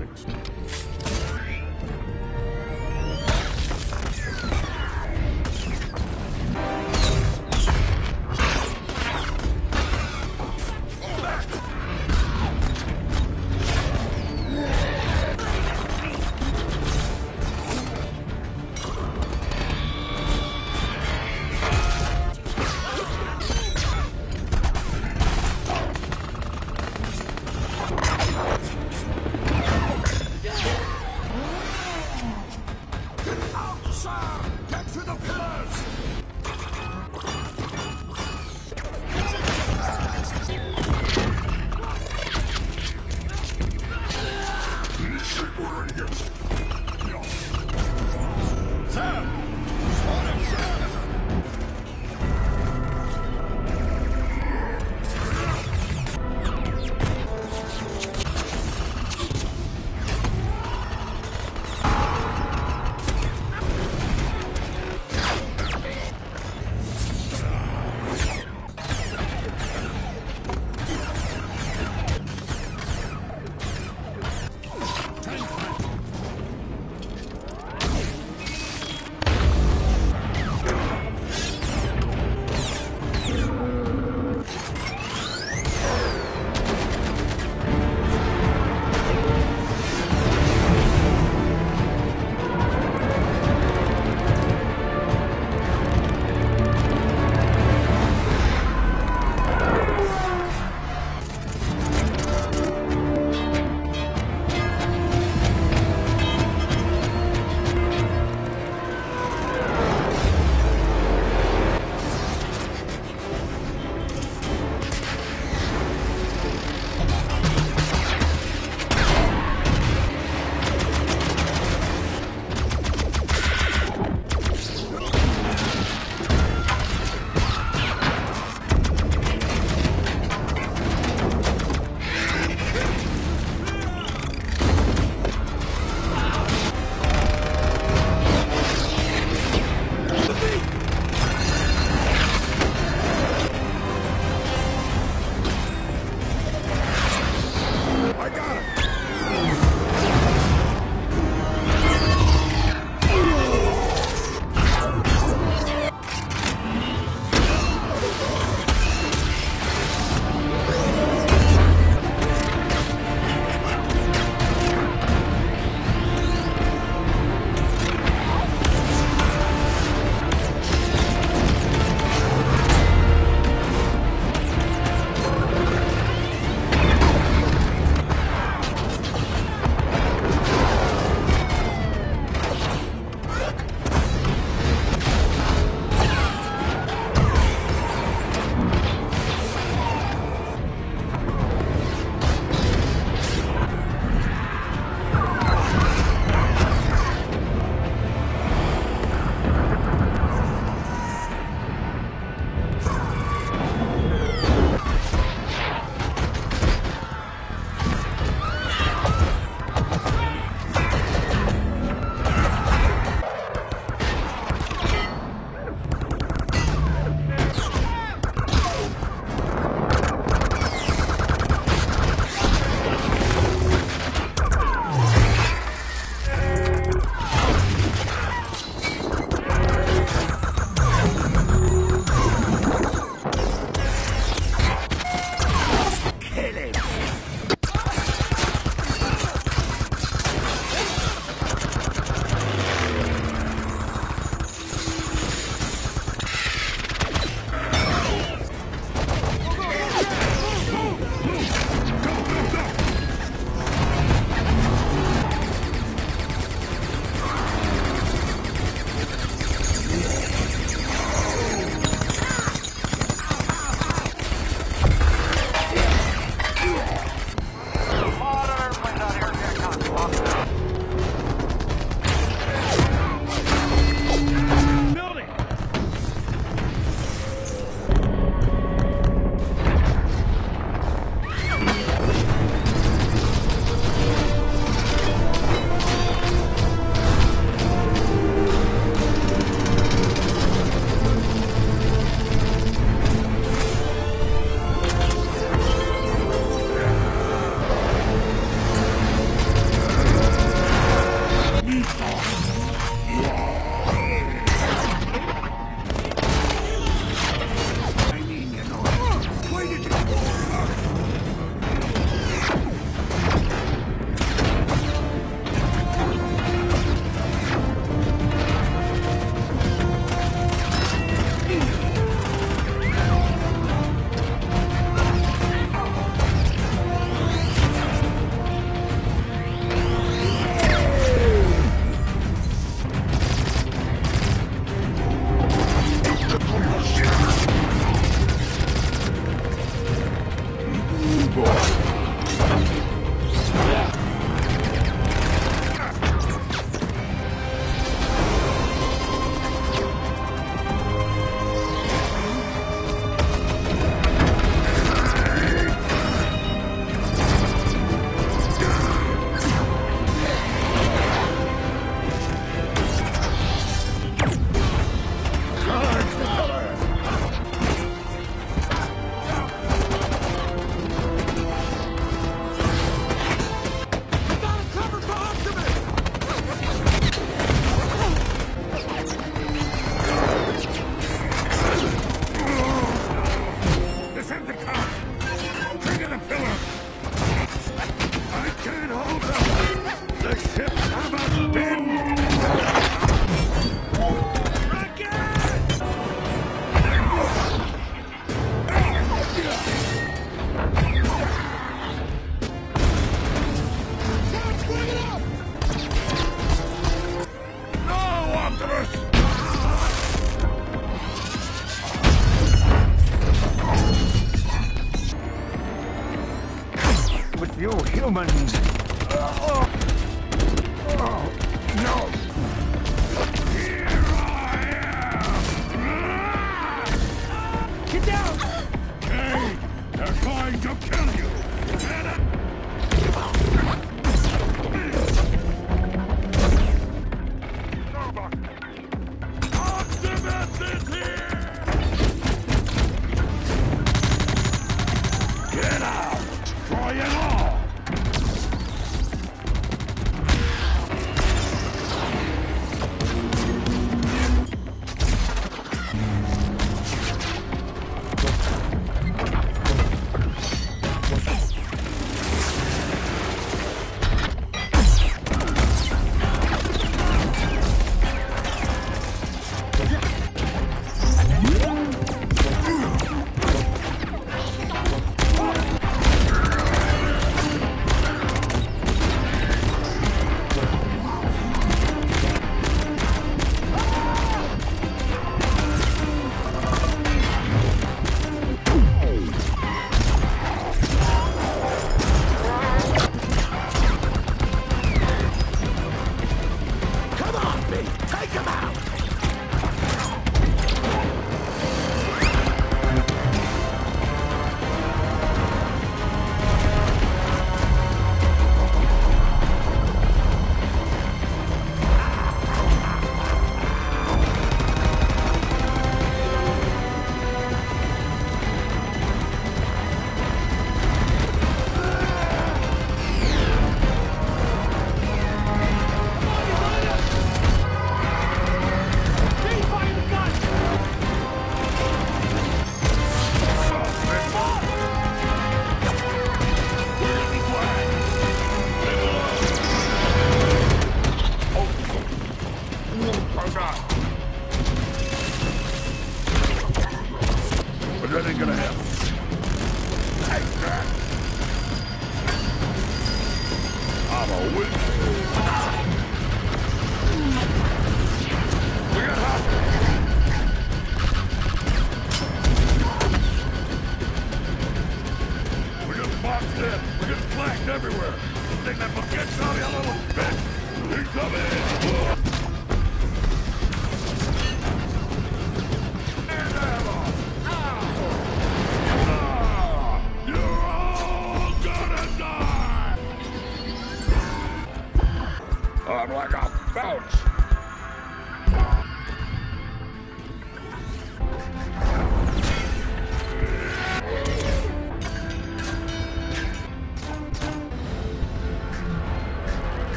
Matrix.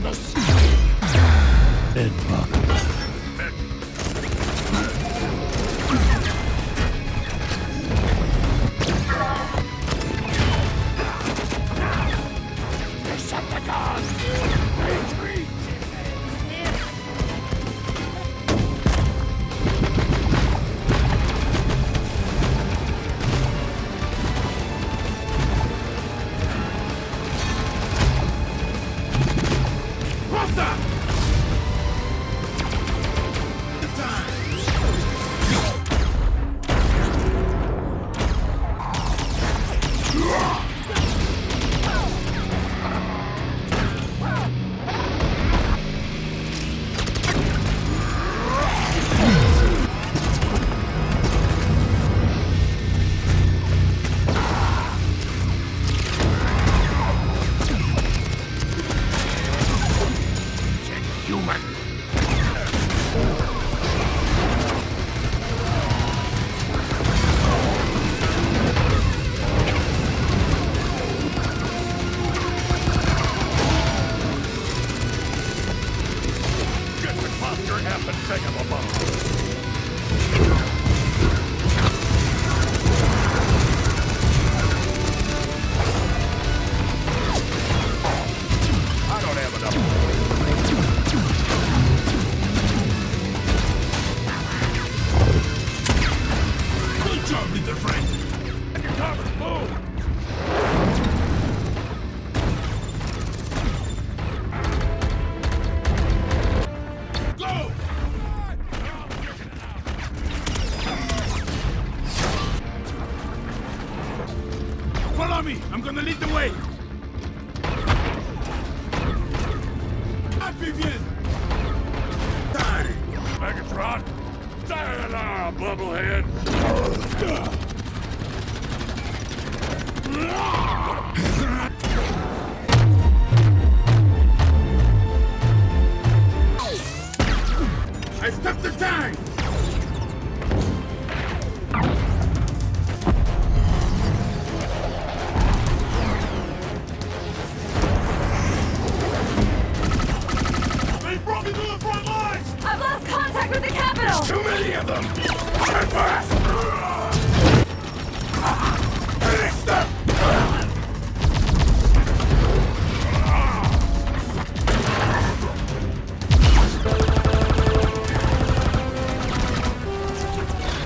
Cannot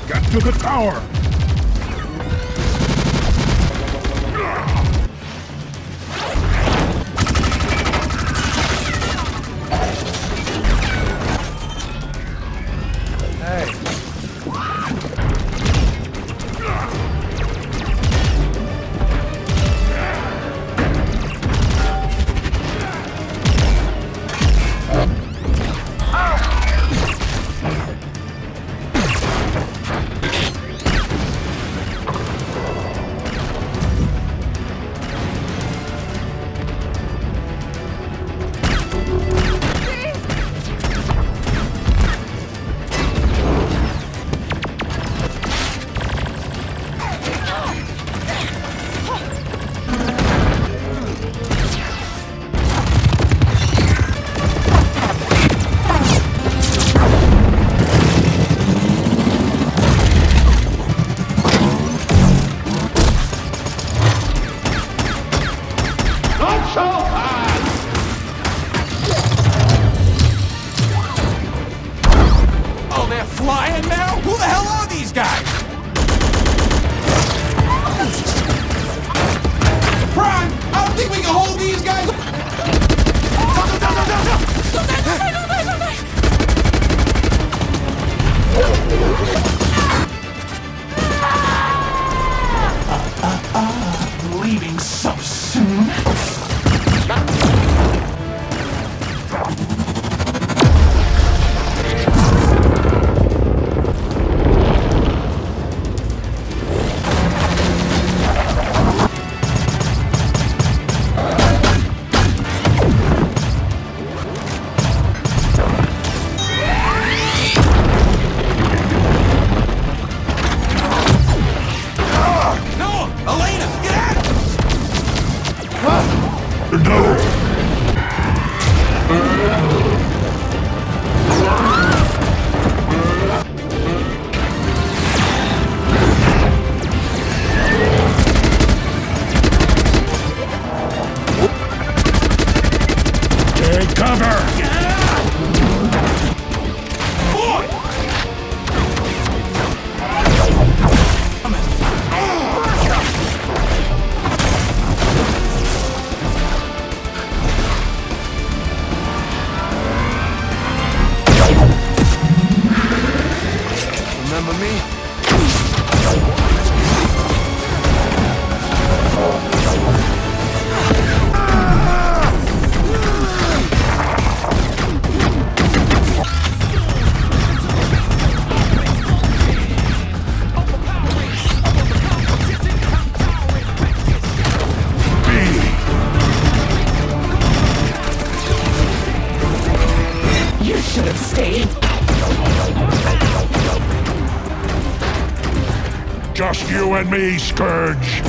Get to the tower! Me, Scourge!